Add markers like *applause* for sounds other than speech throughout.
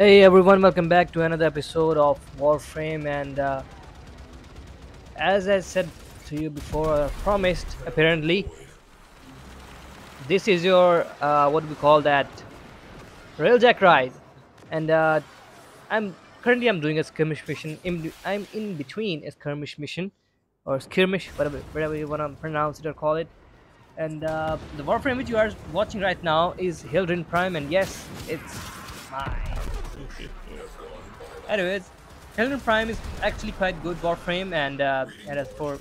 Hey everyone, welcome back to another episode of Warframe. And uh, as I said to you before, uh, promised apparently, this is your uh, what we call that railjack ride. And uh, I'm currently I'm doing a skirmish mission. In, I'm in between a skirmish mission or skirmish, whatever whatever you wanna pronounce it or call it. And uh, the Warframe which you are watching right now is Hildryn Prime, and yes, it's mine. *laughs* Anyways, Hildryn Prime is actually quite good Warframe, and uh, it has four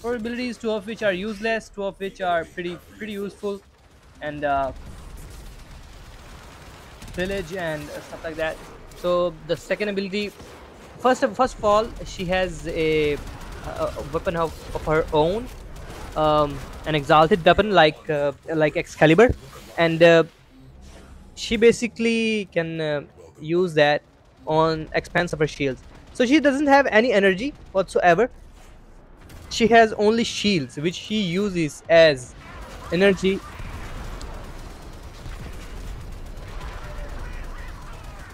four abilities, two of which are useless, two of which are pretty pretty useful, and uh, Pillage and stuff like that. So the second ability, first of first of all, she has a, a a weapon of, of her own, um, an exalted weapon like uh, like Excalibur, and uh, she basically can uh, use that on expense of her shields. So she doesn't have any energy whatsoever. She has only shields, which she uses as energy.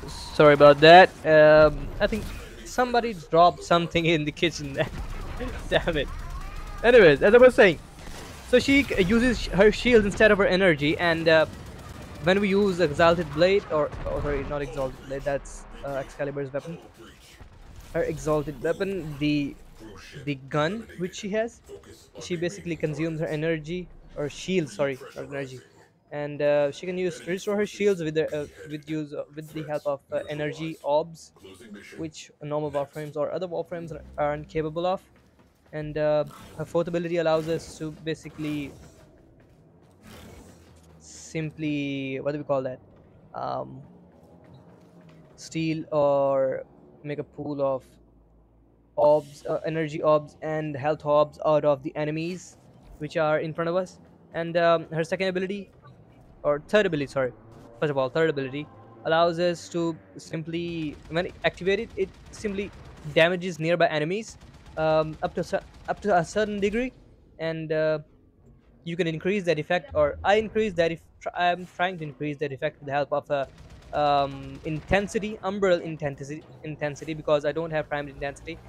Sorry about that. Um, I think somebody dropped something in the kitchen. *laughs* Damn it. Anyways, as I was saying, so she uses her shield instead of her energy, and uh, when we use Exalted Blade, or oh, sorry, not Exalted Blade, that's uh, Excalibur's weapon. Her Exalted weapon, the the gun which she has, she basically consumes her energy or shield, sorry, energy, and uh, she can use restore her shields with the uh, with use uh, with the help of uh, energy orbs, which normal warframes or other warframes are- aren't capable of. And uh, her fourth ability allows us to basically simply what do we call that? Um, steal or make a pool of orbs uh, energy orbs and health orbs out of the enemies which are in front of us. And um, her second ability or third ability sorry first of all third ability allows us to simply when activated it simply damages nearby enemies um, up to up to a certain degree. And uh, you can increase that effect or i increase that i'm trying to increase that effect with the help of a um, intensity umbral intensity intensity because i don't have primed intensity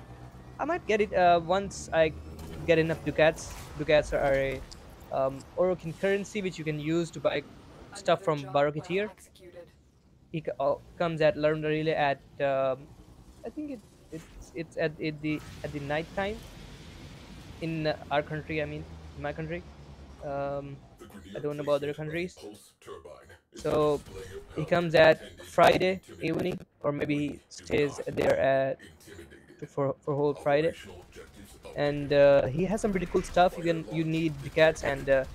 i might get it uh, once i get enough ducats ducats are a um, orokin currency which you can use to buy stuff from Baro Ki'Teer. He uh, comes at legendary at um, I think it, it's it's at, at the at the night time in uh, our country. I mean, my country. Um, I don't know about other countries. So he comes at Friday evening, or maybe he stays there at for for whole Friday. And uh, he has some pretty cool stuff. You can you need cats and uh,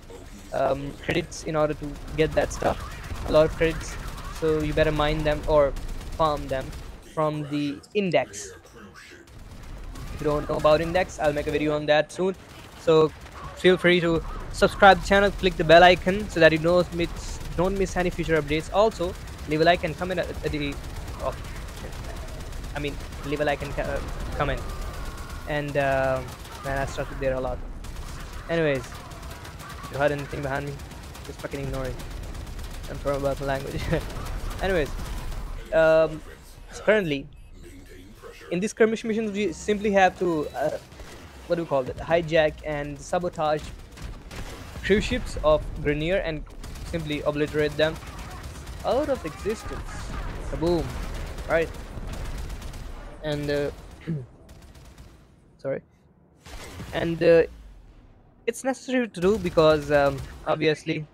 um, credits in order to get that stuff. A lot of credits, so you better mine them or farm them from the index. If you don't know about index, I'll make a video on that soon. So feel free to subscribe the channel, click the bell icon so that you don't miss don't miss any future updates. Also, leave a like and comment at, the oh. I mean leave a like and uh, comment. And uh, man, I it there a lot. Anyways, you heard anything behind me, just fucking ignore it. I'm sorry about the language. *laughs* Anyways, um, currently in these skirmish missions, we simply have to uh, what do we call it? Hijack and sabotage cruise ships of Grineer and simply obliterate them out of existence. Kaboom! Right. And uh, *clears throat* sorry. And uh, it's necessary to do because um, obviously,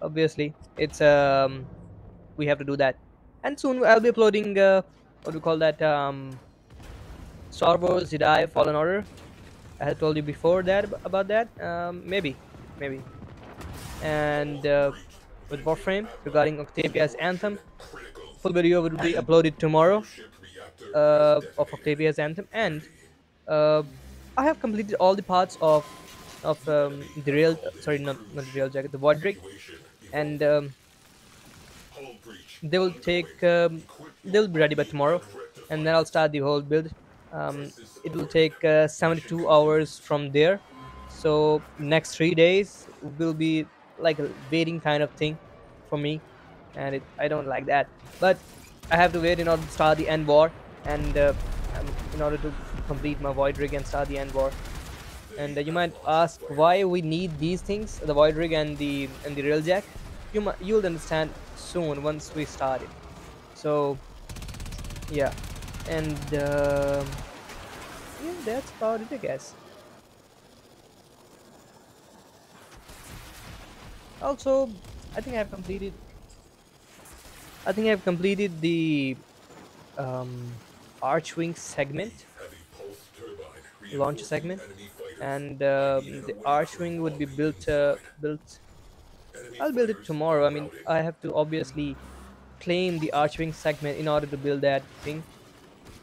obviously, it's um, we have to do that. And soon I'll be uploading uh, what do we call that? Um, Star Wars Jedi Fallen Order. I had told you before that about that. Um, maybe, maybe. And uh, with Warframe regarding Octavia's Anthem, full video will be uploaded tomorrow uh, of Octavia's Anthem, and uh, I have completed all the parts of of um, the real sorry not not the real jacket the Voidrig, and um, they will take um, they'll be ready by tomorrow, and then I'll start the whole build. Um, it will take uh, 72 hours from there, so next three days will be like a waiting kind of thing for me, and it, I don't like that. But I have to wait in order to start the end war, and uh, um, in order to complete my void rig and start the end war. And uh, you might ask why we need these things, the void rig and the and the railjack. You might you'll understand soon once we start it. So yeah, and uh, yeah, that's about it, I guess. Also, I think I've completed. I think I've completed the um, Archwing segment, launch segment, and um, the Archwing would be built. Uh, built. I'll build it tomorrow. I mean, I have to obviously claim the Archwing segment in order to build that thing,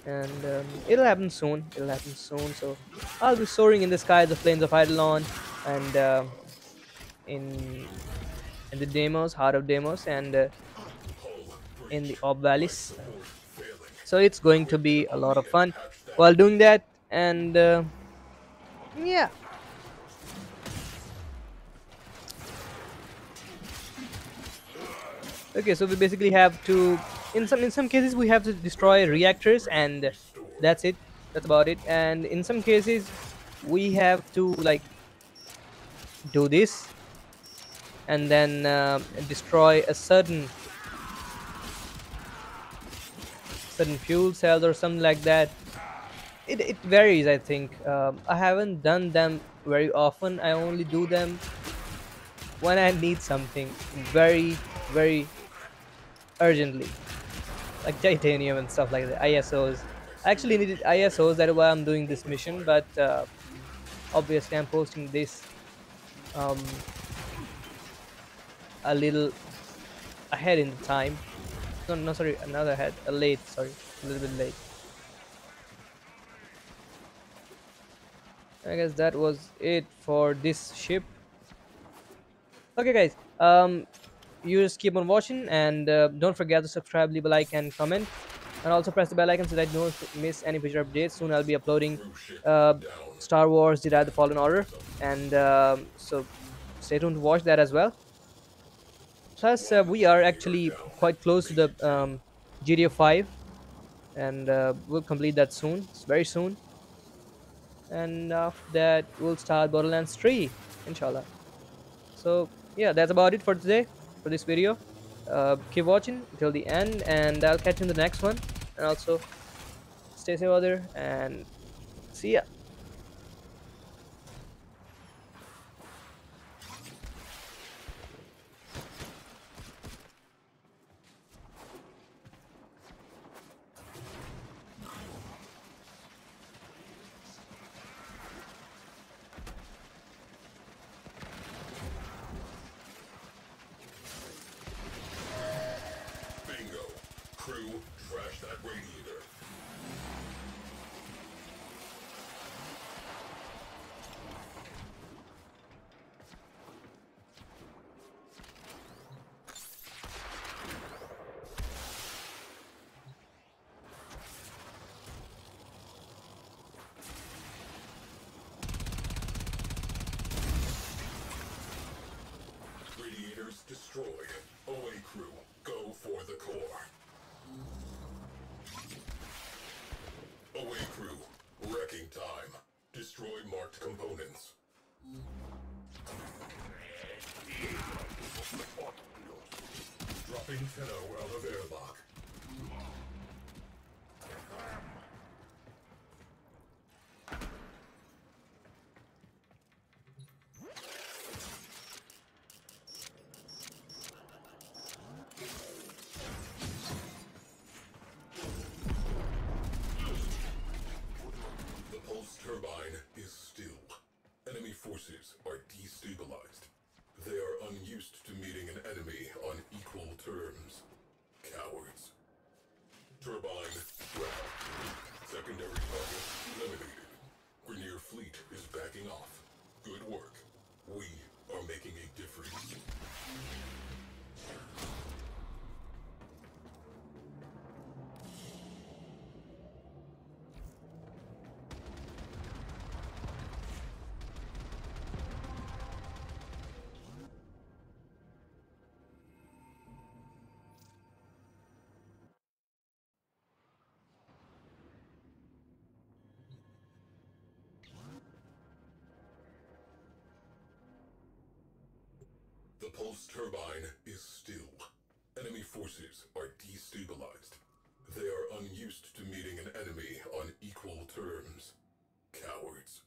and um, it'll happen soon. It'll happen soon. So I'll be soaring in the skies of plains of Eidolon, and uh, in in the Deimos Heart of Deimos and uh, in the Orb Vallis. So it's going to be a lot of fun while doing that, and uh, yeah. Okay, so we basically have to, in some in some cases, we have to destroy reactors, and that's it. That's about it. And in some cases, we have to like do this and then uh, destroy a certain certain fuel cells or something like that it, it varies i think um, i haven't done them very often i only do them when i need something very very urgently like titanium and stuff like that isos i actually needed isos that's why i'm doing this mission but uh, obviously i'm posting this um, a little ahead in the time. No, no, sorry, another ahead, a late, sorry, a little bit late. I guess that was it for this ship. Okay, guys, um, you just keep on watching and uh, don't forget to subscribe, leave a like, and comment. And also press the bell icon so that you don't miss any future updates. Soon I'll be uploading uh, Star Wars Jedi the Fallen Order. And uh, so stay tuned to watch that as well. Plus, uh, we are actually quite close to the um, GTA 5, and uh, we'll complete that soon, very soon. And after that, we'll start Borderlands 3, inshallah. So, yeah, that's about it for today, for this video. Uh, keep watching till the end, and I'll catch you in the next one. And also, stay safe out there, and see ya. Crew, trash that radiator. Radiators destroyed. Away crew, go for the core. Away crew, wrecking time. Components. Dropping Tenno out of airlock. secondary target. The pulse turbine is still. Enemy forces are destabilized. They are unused to meeting an enemy on equal terms. Cowards.